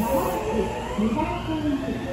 まもなく2番線に電